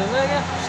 给给给